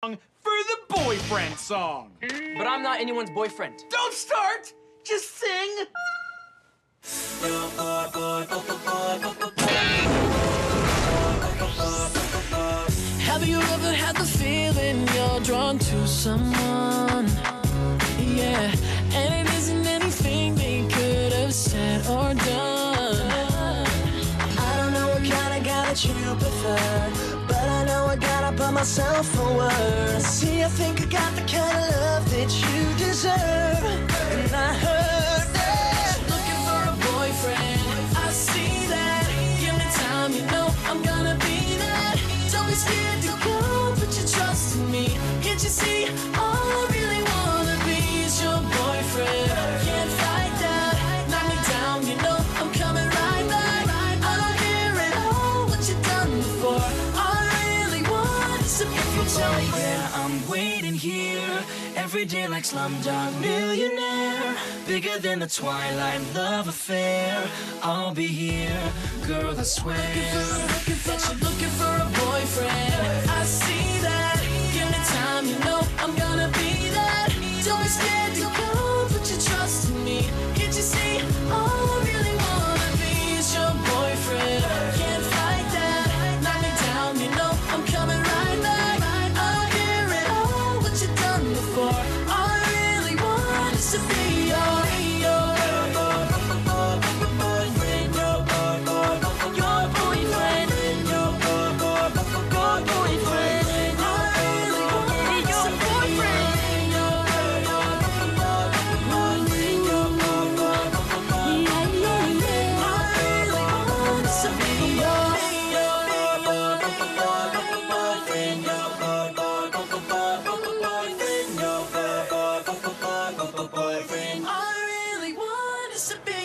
for the boyfriend song. But I'm not anyone's boyfriend. Don't start. Just sing. Have you ever had the feeling you're drawn to someone? Yeah, and it isn't anything they could have said or done. I don't know what kind of guy that you prefer, gotta put myself forward. See, I think I got the kind of love that you deserve, and I heard that you're looking for a boyfriend. I see that. Give me time, you know I'm gonna be that. Don't be scared to go, put your trust in me. Can't you see? Tell me where I'm waiting here. Every day like Slumdog Millionaire. Bigger than the Twilight love affair. I'll be here, girl I swear. That you're looking for done I really want is to be